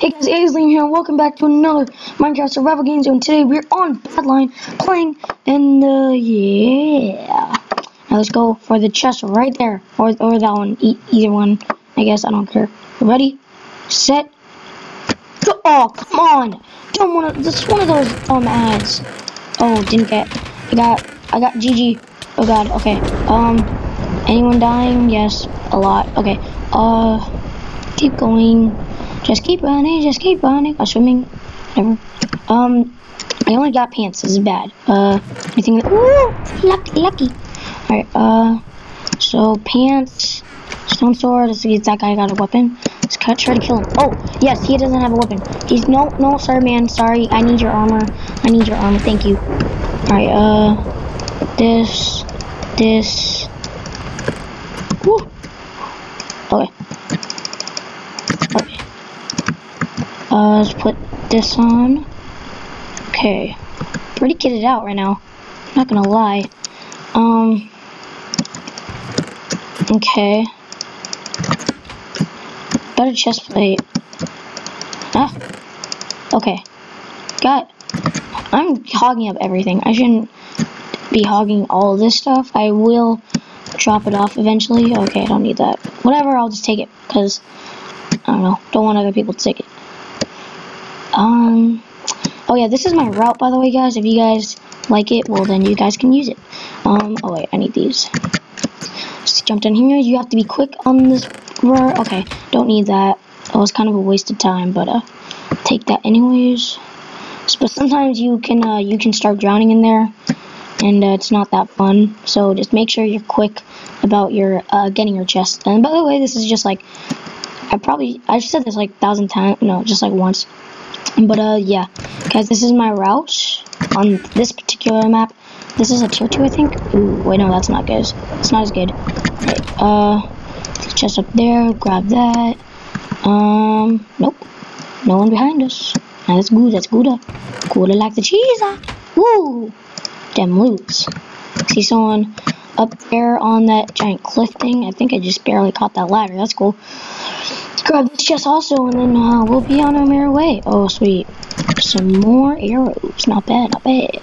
Hey guys, it is Liam here, and welcome back to another Minecraft Survival Game Zone. Today we're on Badlion playing, and uh, yeah. Now let's go for the chest right there, or or that one, e either one. I guess I don't care. Ready, set, go. Oh, come on! Don't wanna. This is one of those um ads. Oh, didn't get. I got. I got GG. Oh god. Okay. Um. Anyone dying? Yes, a lot. Okay. Uh. Keep going. Just keep running, just keep running. Or swimming. Um, I only got pants. This is bad. Uh, anything? Ooh, lucky, lucky. All right. Uh, so pants, stone sword. Let's see if that guy got a weapon. Let's cut, try to kill him. Oh, yes, he doesn't have a weapon. He's no, no, sorry, man. Sorry, I need your armor. I need your armor. Thank you. All right. Uh, this, this. Woo. Okay. Uh, let's put this on. Okay. Pretty kitted out right now. Not gonna lie. Um. Okay. Better chest plate. Ah. Okay. Got. I'm hogging up everything. I shouldn't be hogging all this stuff. I will drop it off eventually. Okay, I don't need that. Whatever, I'll just take it. Because, I don't know. Don't want other people to take it. Um, oh yeah, this is my route, by the way, guys. If you guys like it, well, then you guys can use it. Um, oh wait, I need these. Just jumped in here. You have to be quick on this. Okay, don't need that. It was kind of a waste of time, but, uh, take that anyways. But sometimes you can, uh, you can start drowning in there, and uh, it's not that fun. So just make sure you're quick about your, uh, getting your chest. And by the way, this is just like, I probably, I've said this like thousand times, no, just like once. But uh, yeah, guys, this is my route on this particular map. This is a tier two, I think. Ooh, wait, no, that's not good. It's not as good. Okay, uh, chest up there. Grab that. Um, nope, no one behind us. Now that's good. That's good. Good like the cheese. Uh. Woo, damn loots. See someone up there on that giant cliff thing. I think I just barely caught that ladder. That's cool grab this chest also, and then uh, we'll be on our merry way. Oh, sweet. Some more arrows. Not bad, not bad.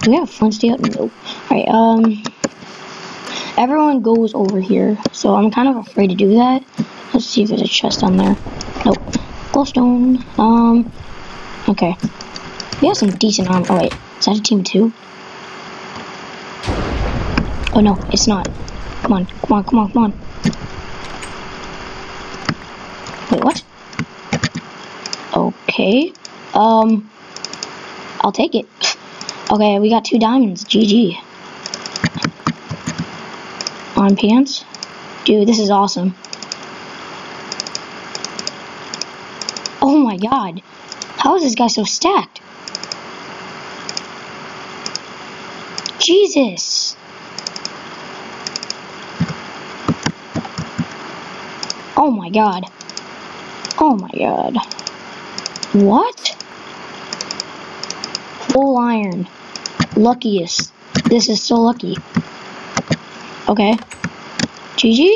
Do we have flint steel? No. Alright, um... Everyone goes over here, so I'm kind of afraid to do that. Let's see if there's a chest on there. Nope. Glowstone. Um... Okay. We have some decent armor. Oh, wait. Is that a team two? Oh, no. It's not. Come on. Come on, come on, come on. Wait, what? Okay. Um, I'll take it. Okay, we got two diamonds. GG. On pants. Dude, this is awesome. Oh my god. How is this guy so stacked? Jesus. Oh my god. Oh my god. What? Full iron. Luckiest. This is so lucky. Okay. GG?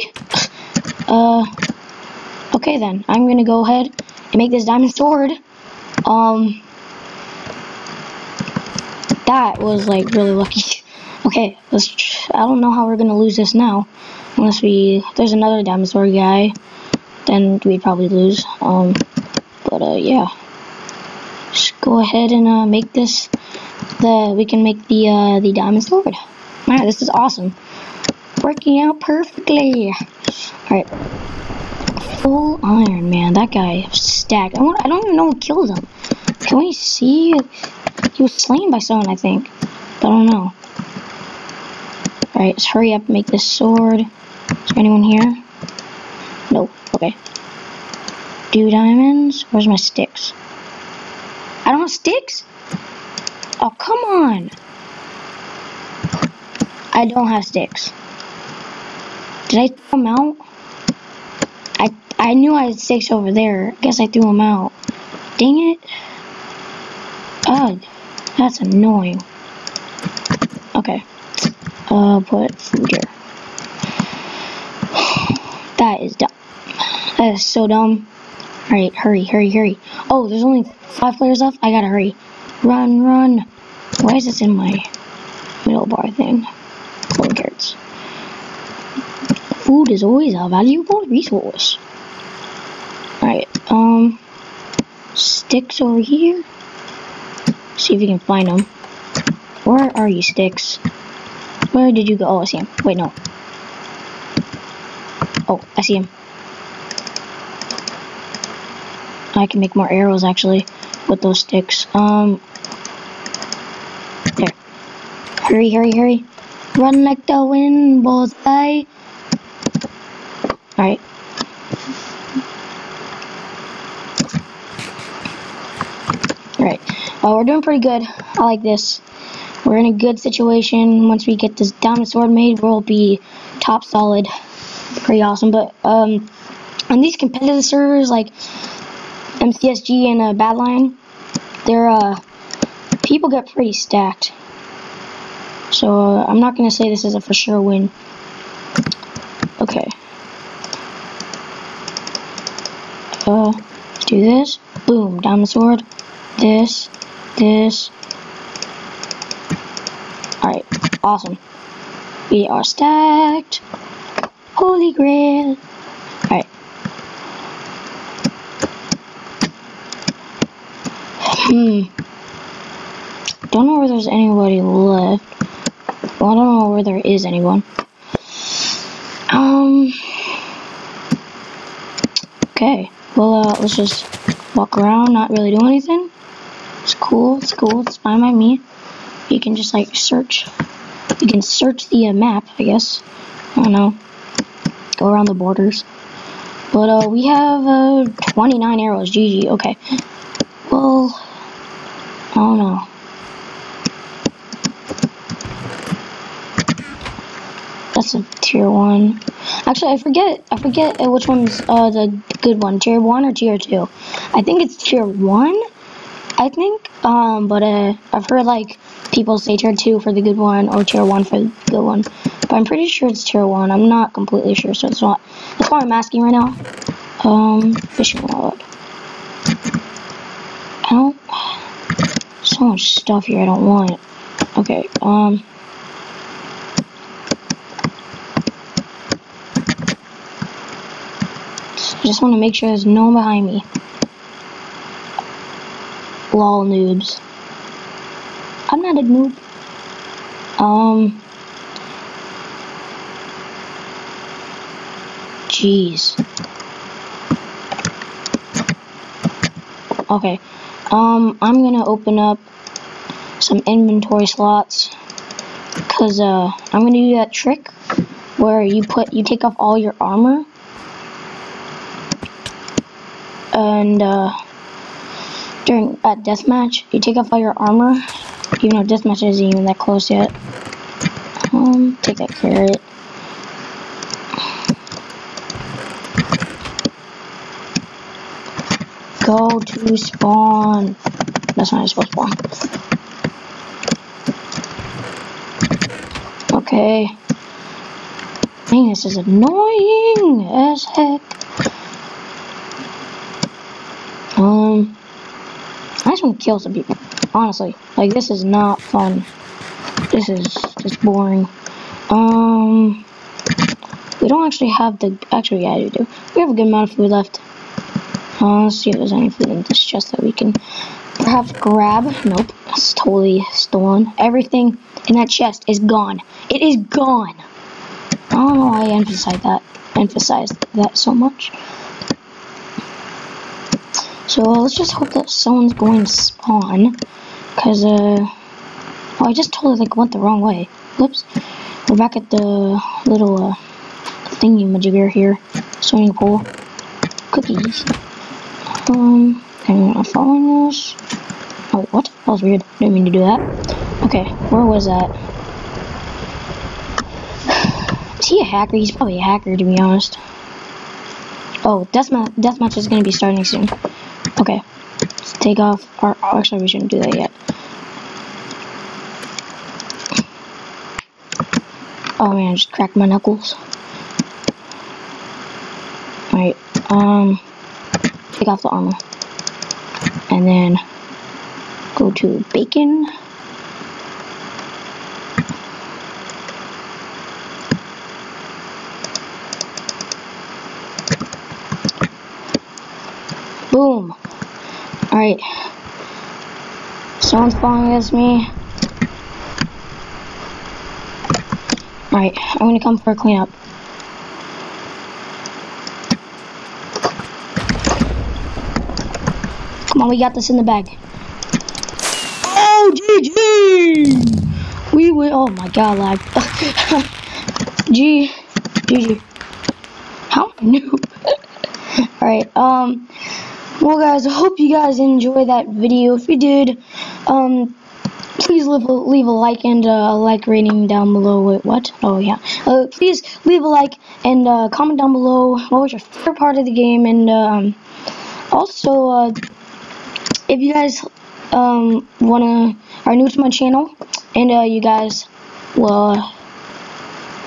Uh, okay then. I'm gonna go ahead and make this diamond sword. Um, that was like really lucky. Okay, let's, I don't know how we're gonna lose this now. Unless we, there's another diamond sword guy then we'd probably lose. Um, but uh, yeah, just go ahead and uh, make this. The we can make the uh, the diamond sword. Man, this is awesome. Working out perfectly. All right, full iron, man. That guy stacked. I want. I don't even know who killed him. Can we see? He was slain by someone, I think. But I don't know. Alright, let's hurry up and make this sword. Is anyone here? No. Okay. Do diamonds? Where's my sticks? I don't have sticks? Oh, come on. I don't have sticks. Did I throw them out? I I knew I had sticks over there. Guess I threw them out. Dang it. Ugh. that's annoying. Okay. Uh, put food here. That is dumb. That is so dumb. Alright, hurry, hurry, hurry. Oh, there's only five players left? I gotta hurry. Run, run. Why is this in my middle bar thing? Cares? Food is always a valuable resource. Alright, um, sticks over here. See if you can find them. Where are you, sticks? Where did you go? Oh, I see him. Wait, no. Oh, I see him. I can make more arrows actually with those sticks. Um, there. Hurry, hurry, hurry. Run like the wind, bullseye. Alright. Alright. Well, we're doing pretty good. I like this. We're in a good situation. Once we get this diamond sword made, we'll be top solid. Pretty awesome. But, um, on these competitive servers, like, MCSG and uh, Badlion, they're, uh, people get pretty stacked. So, uh, I'm not going to say this is a for sure win. Okay. Uh, do this. Boom, down the sword. This, this. Alright, awesome. We are stacked. Holy grail. Alright. Hmm. Don't know where there's anybody left. Well, I don't know where there is anyone. Um. Okay. Well, uh, let's just walk around, not really do anything. It's cool. It's cool. It's fine by me. You can just like search. You can search the uh, map, I guess. I don't know. Go around the borders. But uh, we have uh, 29 arrows. GG. Okay. Well, I don't. That's a tier one. Actually, I forget. I forget uh, which one's uh, the good one. Tier one or tier two? I think it's tier one. I think. Um, but uh, I've heard like people say tier two for the good one or tier one for the good one. But I'm pretty sure it's tier one. I'm not completely sure, so it's not. That's why I'm asking right now. Um, fishing rod. I don't. So much stuff here I don't want. Okay. Um. Just want to make sure there's no one behind me. Lol noobs. I'm not a noob. Um. Jeez. Okay. Um, I'm gonna open up some inventory slots. Cause, uh, I'm gonna do that trick where you put, you take off all your armor and uh, during at deathmatch, you take off all your armor, even though deathmatch isn't even that close yet. Um, take that carrot. Go to spawn. That's not supposed to spawn. Okay. Dang, this is annoying as heck. Um, I just want to kill some people. Honestly, like this is not fun. This is just boring. Um, we don't actually have the. Actually, yeah, we do. We have a good amount of food left. Uh, let's see if there's any food in this chest that we can perhaps grab. Nope, that's totally stolen. Everything in that chest is gone. It is gone. I don't know why I emphasized that. Emphasize that so much. So let's just hope that someone's going to spawn. Because, uh, well, I just totally like went the wrong way. Whoops. We're back at the little, uh, thingy majigger here. Swimming pool. Cookies. Um, am I following this? Oh, what? That was weird. Didn't mean to do that. Okay, where was that? Is he a hacker? He's probably a hacker, to be honest. Oh, deathmatch, deathmatch is going to be starting soon. Okay. Let's take off our... Oh, actually, we shouldn't do that yet. Oh, man, I just cracked my knuckles. Alright, um... take off the armor. And then go to bacon. Boom. Alright. Someone's following against me. Alright, I'm gonna come for a cleanup. Come on, we got this in the bag. Oh, GG! We win. Oh my god, lag. G. GG. How noob. Alright, um, well guys, I hope you guys enjoyed that video. If you did, um, please leave a, leave a like and uh, a like rating down below. Wait, what? Oh yeah. Uh, please leave a like and uh, comment down below what was your favorite part of the game and um, also uh, if you guys um, wanna are new to my channel and uh, you guys well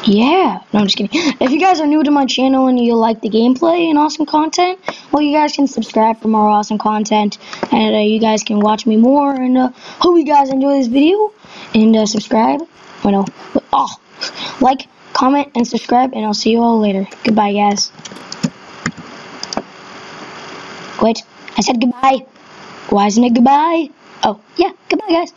yeah no i'm just kidding. If you guys are new to my channel and you like the gameplay and awesome content well you guys can subscribe for more awesome content and uh, you guys can watch me more and uh, hope you guys enjoy this video and uh, subscribe oh no oh like comment and subscribe and i'll see you all later. Goodbye guys. Wait i said goodbye why isn't it goodbye? Oh, yeah, goodbye, guys.